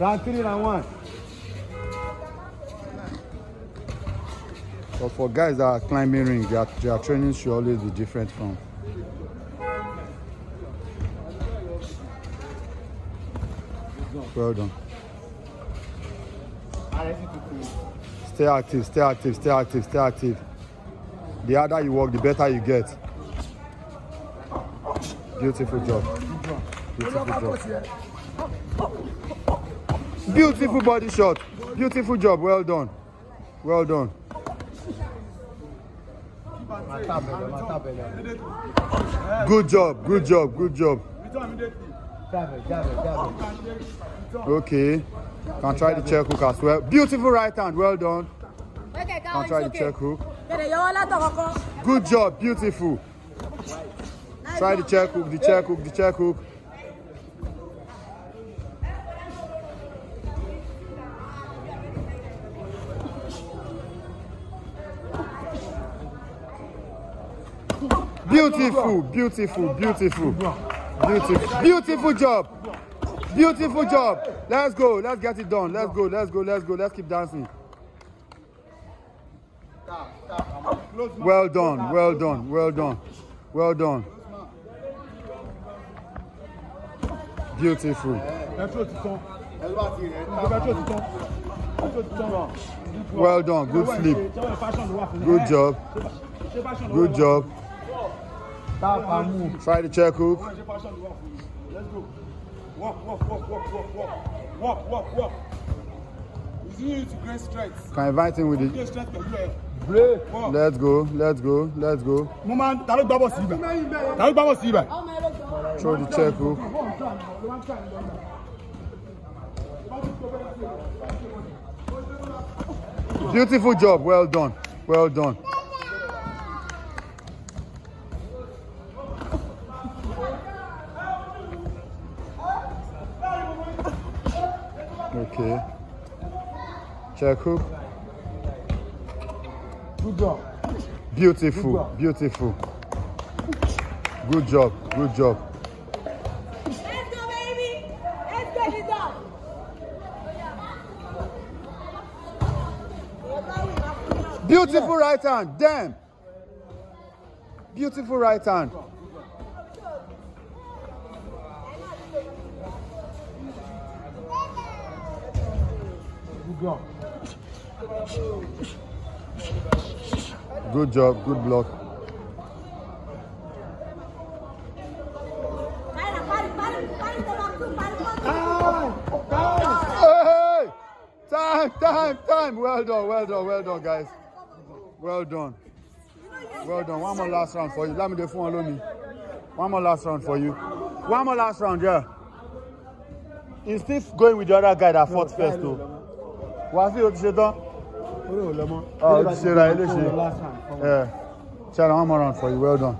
Round three, round one. But for guys that are climbing ring, their, their training should always be different from. Well done. Stay active, stay active, stay active, stay active. The harder you work, the better you get. Beautiful job. Beautiful job. Beautiful body shot. Beautiful job. Well done. Well done. Good job. Good job. Good job. Okay. Can try the check hook as well. Beautiful right hand. Well done. Can try the check hook. Good job. Beautiful. Try the check hook. The check hook. The check hook. Beautiful, beautiful, beautiful, beautiful, beautiful job, beautiful job. Let's go, let's get it done. Let's go, let's go, let's go, let's keep dancing. Well done, well done, well done, well done. Beautiful. Well done, good sleep. Good job, good job. Tap and move. Try the check hook. Let's go. Walk, walk, walk, walk, walk, walk. Walk, walk, walk. He's using to great strength. Can invite him with it. Break. Let's go, let's go, let's go. Mo máa ń ta ló gbá bọ̀ sí ibẹ̀. Ta ló gbá bọ̀ sí ibẹ̀. Throw the check hook. Beautiful job. Well done. Well done. Okay. Check hook. Good job. Beautiful. Beautiful. Good job. Good job. Let's go, baby. Let's get it done. Beautiful right hand. Damn. Beautiful right hand. Job. Good job. Good block. Time, time, time. Well done, well done, well done, guys. Well done. Well done. One more last round for you. Let me do phone alone me. One more last round for you. One more last round, yeah. He's still going with the other guy that fought first, though. wàásù o ti ṣe tán. orí ò lọ mọ. ọ ah, ti ṣe ra ilé ṣe. Eh, ṣe ara wọn mọ for you well done.